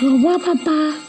我问爸爸。